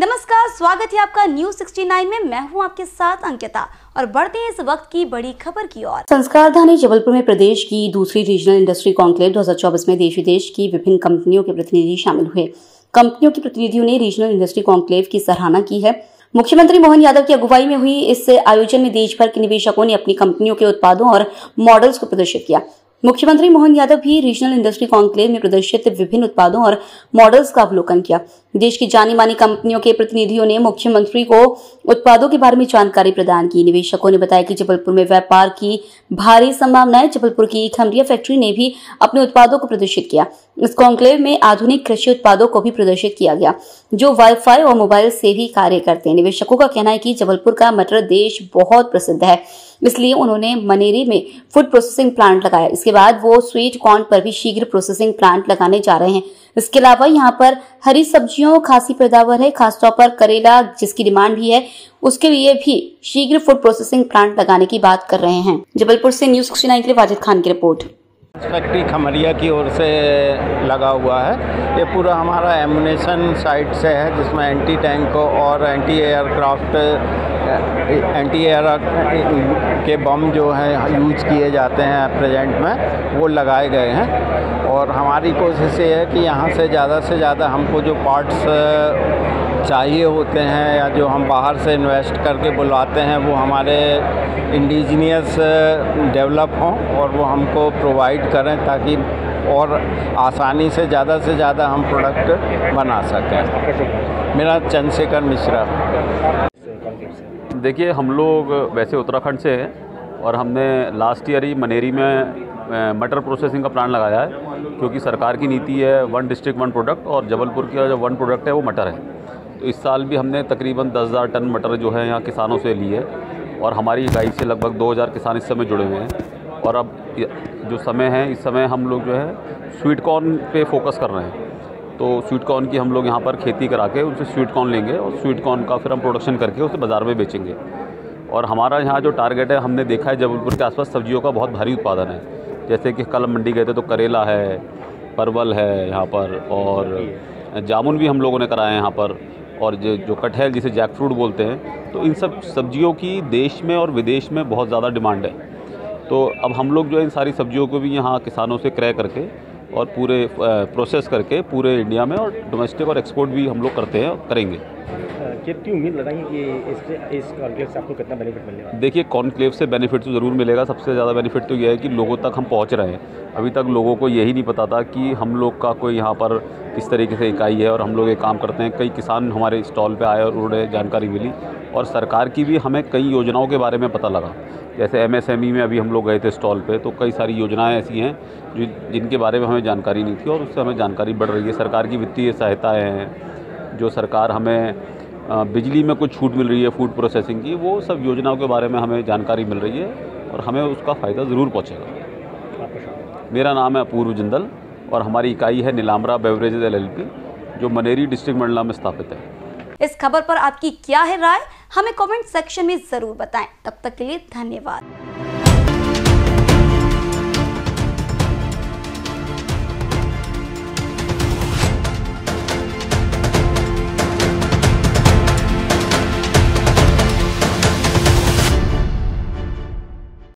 नमस्कार, स्वागत है आपका न्यूज़ 69 में। मैं हूँ आपके साथ अंकिता और बढ़ते हैं इस वक्त की बड़ी खबर की ओर। संस्कार धानी जबलपुर में प्रदेश की दूसरी रीजनल इंडस्ट्री कॉन्क्लेव 2024 में देश विदेश की विभिन्न कंपनियों के प्रतिनिधि शामिल हुए। कंपनियों के प्रतिनिधियों ने रीजनल इंडस्ट्री कॉन्क्लेव की सराहना की है। मुख्यमंत्री मोहन यादव की अगुवाई में हुई। इस आयोजन में देश भर के निवेशकों ने अपनी कंपनियों के उत्पादों और मॉडल्स को प्रदर्शित किया। मुख्यमंत्री मोहन यादव भी रीजनल इंडस्ट्री कॉन्क्लेव में प्रदर्शित विभिन्न उत्पादों और मॉडल्स का अवलोकन किया। देश की जानी मानी कंपनियों के प्रतिनिधियों ने मुख्यमंत्री को उत्पादों के बारे में जानकारी प्रदान की। निवेशकों ने बताया कि जबलपुर में व्यापार की भारी संभावनाएँ, जबलपुर की खमरिया फैक्ट्री ने भी अपने उत्पादों को प्रदर्शित किया। इस कॉन्क्लेव में आधुनिक कृषि उत्पादों को भी प्रदर्शित किया गया, जो वाईफाई और मोबाइल से भी कार्य करते हैं। निवेशकों का कहना है कि जबलपुर का मटर देश बहुत प्रसिद्ध है, इसलिए उन्होंने मनेरी में फ़ूड प्रोसेसिंग प्लांट लगाया। इसके बाद वो स्वीट कॉर्न पर भी शीघ्र प्रोसेसिंग प्लांट लगाने जा रहे हैं। इसके अलावा यहाँ पर हरी सब्जियों खासी पैदावार है, खासतौर पर करेला, जिसकी डिमांड भी है, उसके लिए भी शीघ्र फ़ूड प्रोसेसिंग प्लांट लगाने की बात कर रहे हैं। जबलपुर से न्यूज़ सिक्सटी के लिए वाजिद खान की रिपोर्ट। फैक्ट्री खमरिया की ओर से लगा हुआ है। ये पूरा हमारा एमुनेशन साइट से है, जिसमें एंटी टैंक और एंटी एयरक्राफ्ट एंटी एयर के बम जो हैं, यूज़ किए जाते हैं प्रेजेंट में, वो लगाए गए हैं। और हमारी कोशिश ये है कि यहाँ से ज़्यादा से ज़्यादा हमको जो पार्ट्स चाहिए होते हैं या जो हम बाहर से इन्वेस्ट करके बुलवाते हैं, वो हमारे इंडिजीनियस डेवलप हों और वो हमको प्रोवाइड करें ताकि और आसानी से ज़्यादा से ज़्यादा हम प्रोडक्ट बना सकें। मेरा चंद्रशेखर मिश्रा। देखिए, हम लोग वैसे उत्तराखंड से हैं और हमने लास्ट ईयर ही मनेरी में मटर प्रोसेसिंग का प्लांट लगाया है क्योंकि सरकार की नीति है वन डिस्ट्रिक्ट वन प्रोडक्ट और जबलपुर का जो वन प्रोडक्ट है वो मटर है। तो इस साल भी हमने तकरीबन दस हज़ार टन मटर जो है यहाँ किसानों से ली है और हमारी इकाई से लगभग दो हज़ार किसान इस समय जुड़े हुए हैं। और अब जो समय है, इस समय हम लोग जो है स्वीट कॉर्न पे फोकस कर रहे हैं। तो स्वीट कॉर्न की हम लोग यहाँ पर खेती करा के उनसे स्वीट कॉर्न लेंगे और स्वीट कॉर्न का फिर हम प्रोडक्शन करके उसे बाज़ार में बेचेंगे। और हमारा यहाँ जो टारगेट है, हमने देखा है जबलपुर के आसपास सब्जियों का बहुत भारी उत्पादन है। जैसे कि कल मंडी गए थे तो करेला है, परवल है यहाँ पर और जामुन भी हम लोगों ने कराए हैं यहाँ पर। और जो जो कटहल जिसे जैक फ्रूट बोलते हैं तो इन सब सब्जियों की देश में और विदेश में बहुत ज़्यादा डिमांड है। तो अब हम लोग जो है इन सारी सब्जियों को भी यहाँ किसानों से क्रय करके और पूरे प्रोसेस करके पूरे इंडिया में और डोमेस्टिक और एक्सपोर्ट भी हम लोग करते हैं, करेंगे। कितनी उम्मीद लगाएँगे कि इससे इस कॉन्क्लेव से आपको कितना बेनिफिट मिलेगा देखिए कॉन्क्लेव से बेनिफिट तो ज़रूर मिलेगा। सबसे ज़्यादा बेनिफिट तो यह है कि लोगों तक हम पहुँच रहे हैं। अभी तक लोगों को यही नहीं पता था कि हम लोग का कोई यहाँ पर किस तरीके से इकाई है और हम लोग ये काम करते हैं। कई किसान हमारे स्टॉल पर आए और उन्हें जानकारी मिली और सरकार की भी हमें कई योजनाओं के बारे में पता लगा। जैसे एमएसएमई में अभी हम लोग गए थे स्टॉल पे तो कई सारी योजनाएँ ऐसी हैं जो, जिनके बारे में हमें जानकारी नहीं थी और उससे हमें जानकारी बढ़ रही है। सरकार की वित्तीय सहायताएँ हैं, जो सरकार हमें बिजली में कुछ छूट मिल रही है फ़ूड प्रोसेसिंग की, वो सब योजनाओं के बारे में हमें जानकारी मिल रही है और हमें उसका फ़ायदा ज़रूर पहुँचेगा। मेरा नाम है अपूर्व जिंदल और हमारी इकाई है नीलाम्बरा बेवरेजेज एलएलपी जो मनेरी डिस्ट्रिक्ट मंडला में स्थापित है। इस खबर पर आपकी क्या है राय, हमें कमेंट सेक्शन में ज़रूर बताएँ। तब तक के लिए धन्यवाद।